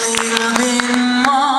Just a little bit more.